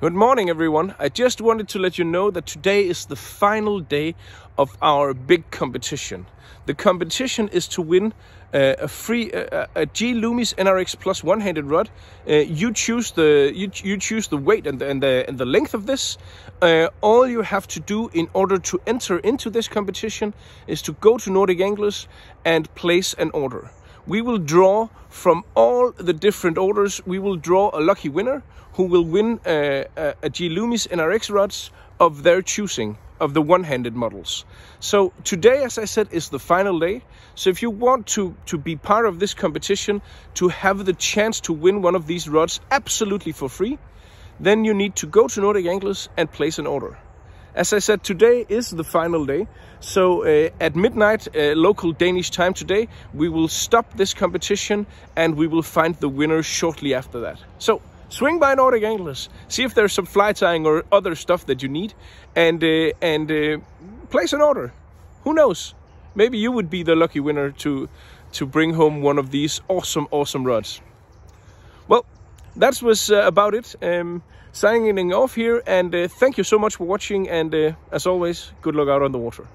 Good morning, everyone. I just wanted to let you know that today is the final day of our big competition. The competition is to win uh, a free uh, a G Loomis NRX Plus one-handed rod. Uh, you choose the you, you choose the weight and the, and the and the length of this. Uh, all you have to do in order to enter into this competition is to go to Nordic Anglers and place an order we will draw from all the different orders, we will draw a lucky winner who will win a, a, a G Loomis NRX rods of their choosing of the one-handed models. So today, as I said, is the final day. So if you want to, to be part of this competition, to have the chance to win one of these rods absolutely for free, then you need to go to Nordic Anglers and place an order. As I said, today is the final day. So uh, at midnight, uh, local Danish time today, we will stop this competition and we will find the winner shortly after that. So swing by Nordic Anglers, see if there's some fly tying or other stuff that you need, and uh, and uh, place an order. Who knows? Maybe you would be the lucky winner to to bring home one of these awesome, awesome rods. Well, that was uh, about it. Um, signing off here, and uh, thank you so much for watching. And uh, as always, good luck out on the water.